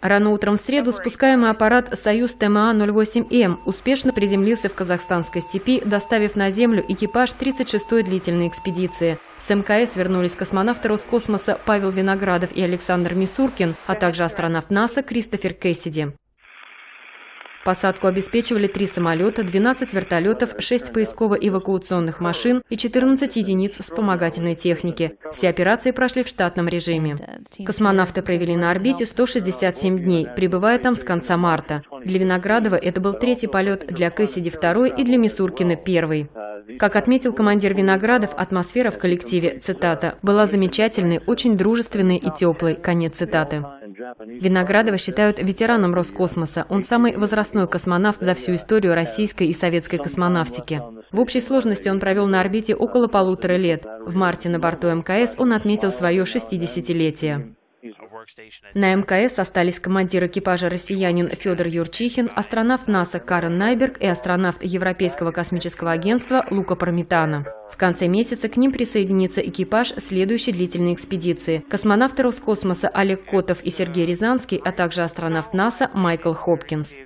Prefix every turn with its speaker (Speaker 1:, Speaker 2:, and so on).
Speaker 1: Рано утром в среду спускаемый аппарат «Союз ТМА-08М» успешно приземлился в казахстанской степи, доставив на Землю экипаж 36-й длительной экспедиции. С МКС вернулись космонавты Роскосмоса Павел Виноградов и Александр Мисуркин, а также астронавт НАСА Кристофер Кэссиди. Посадку обеспечивали три самолета, 12 вертолетов, 6 поисково-эвакуационных машин и 14 единиц вспомогательной техники. Все операции прошли в штатном режиме. Космонавты провели на орбите 167 дней, пребывая там с конца марта. Для Виноградова это был третий полет, для Кэссиди второй и для Мисуркина первый. Как отметил командир Виноградов, атмосфера в коллективе, цитата, «была замечательной, очень дружественной и теплой», конец цитаты. Виноградова считают ветераном Роскосмоса. Он самый возрастной космонавт за всю историю российской и советской космонавтики. В общей сложности он провел на орбите около полутора лет. В марте на борту МКС он отметил свое 60-летие. На МКС остались командир экипажа россиянин Федор Юрчихин, астронавт НАСА Карен Найберг и астронавт Европейского космического агентства Лука Пармитана. В конце месяца к ним присоединится экипаж следующей длительной экспедиции – космонавты Роскосмоса Олег Котов и Сергей Рязанский, а также астронавт НАСА Майкл Хопкинс.